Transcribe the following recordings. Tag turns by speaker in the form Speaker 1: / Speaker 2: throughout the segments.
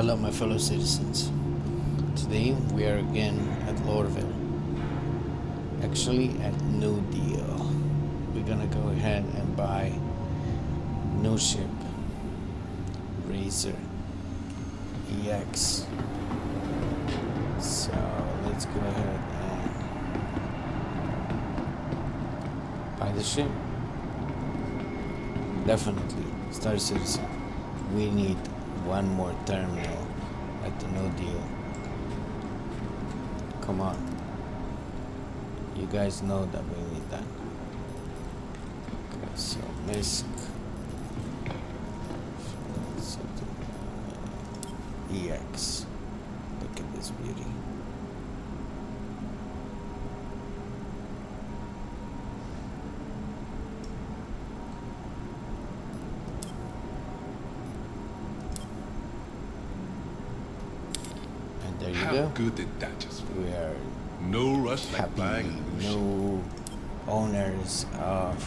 Speaker 1: Hello, my fellow citizens. Today we are again at Lorville. Actually, at New Deal. We're gonna go ahead and buy new ship Razor EX. So let's go ahead and buy the ship. Definitely, Star Citizen. We need one more terminal at the no deal. Come on. You guys know that we need that. Okay, so MISC. Uh, EX. Look at this beauty. And there you
Speaker 2: How good did that just feel?
Speaker 1: We are
Speaker 2: No rush like buying
Speaker 1: happy
Speaker 2: a new ship.
Speaker 1: new owners of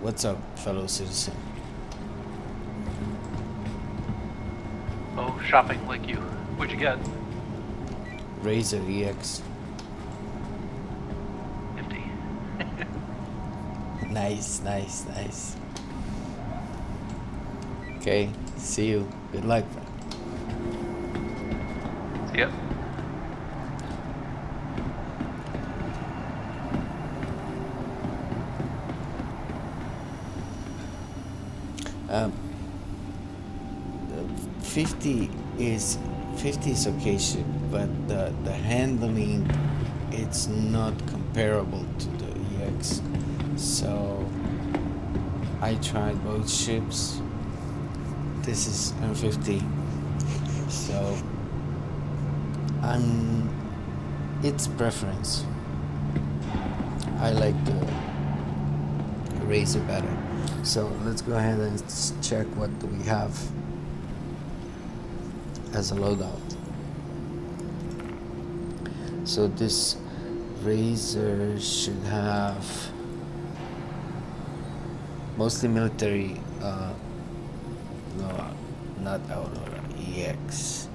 Speaker 1: what's up fellow citizen
Speaker 3: Oh, shopping like you. What'd you get?
Speaker 1: razor ex
Speaker 3: Nifty.
Speaker 1: nice nice nice okay see you good luck friend.
Speaker 3: Yep.
Speaker 1: um, 50 is 50 is okay ship, but the the handling it's not comparable to the EX. So I tried both ships. This is M50. So I'm it's preference. I like the Razor better. So let's go ahead and check what do we have as a loadout. So this Razor should have mostly military. Uh, no, not Aurora. EX.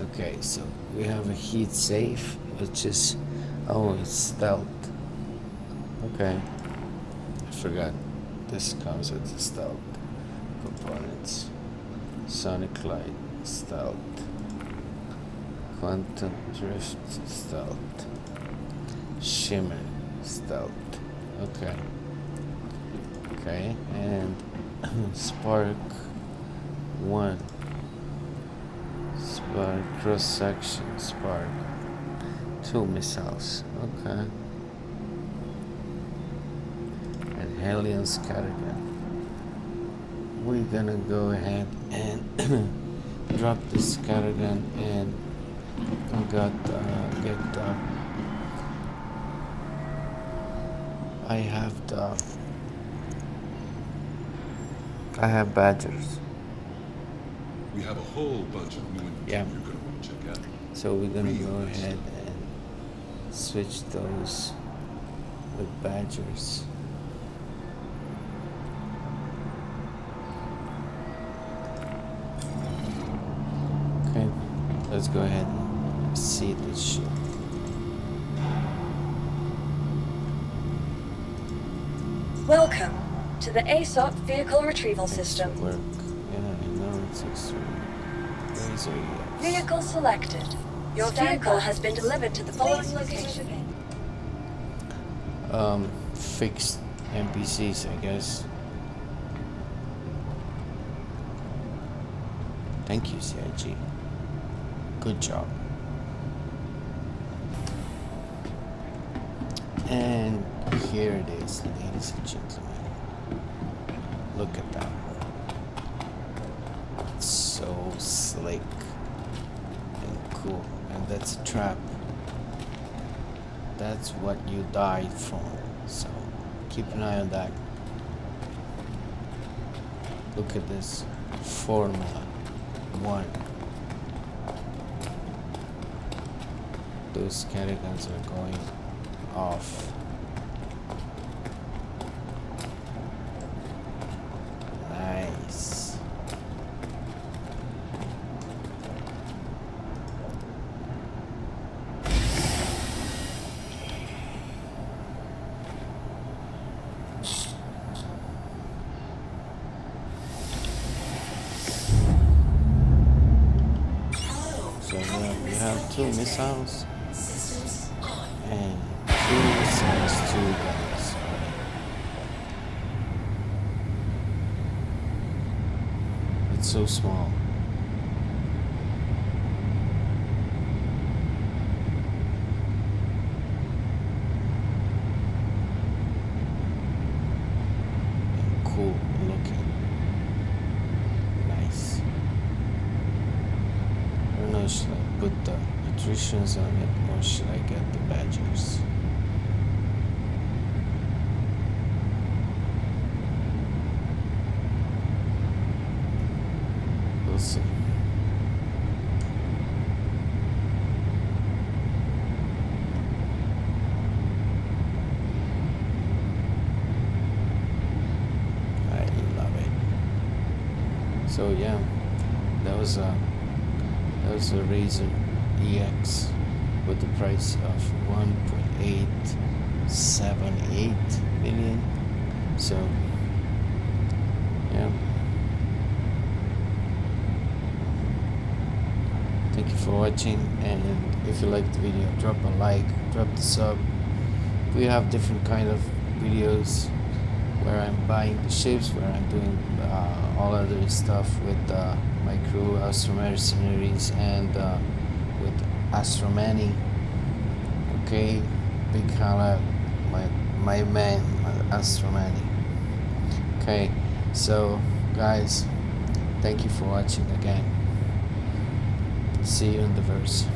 Speaker 1: Okay, so we have a heat safe, which is oh, it's stealth. Okay, I forgot. This comes with the stealth components. SonicLite, stealth. Quantum drift, stealth. Shimmer, stealth. Okay. Okay, and spark one. Spark cross section, spark. Two missiles. Okay. And Hellion Scattergun. We're gonna go ahead and drop this Scattergun and I got uh, get uh, I have the I have badgers.
Speaker 2: We have a whole bunch of new inventory
Speaker 1: Yeah.
Speaker 2: you're gonna want to check out.
Speaker 1: So we're gonna go
Speaker 2: nice.
Speaker 1: ahead and switch those with badgers. Okay, let's go ahead and see this shit.
Speaker 4: Welcome to the ASOP Vehicle Retrieval
Speaker 1: Makes it
Speaker 4: System.
Speaker 1: Work. Yeah, I know it's extreme. Razor EX.
Speaker 4: Vehicle selected. Your vehicle has been delivered to the following location.
Speaker 1: Um, fixed NPCs, I guess. Thank you, CIG. Good job. And here it is, ladies and gentlemen. Look at that. It's so slick and cool. And that's a trap. That's what you died from. So keep an eye on that. Look at this formula. One. Those catagons are going off. Nice. Two missiles and two missiles, two guns. It's so small. Cool looking. Nice. I don't know, should I put the attritions on it or should I get the badgers? We'll see. I love it. So yeah, that was a that was a Razer EX with the price of 1.878 million. So yeah. Thank you for watching and if you liked the video drop a like, drop the sub. We have different kind of videos where I'm buying the ships, where I'm doing uh, all other stuff with uh, my crew, Astro Mercenaries, and uh, Astromani. Okay, big holla, my my man, Astromani. Okay, so guys, thank you for watching again. See you in the verse.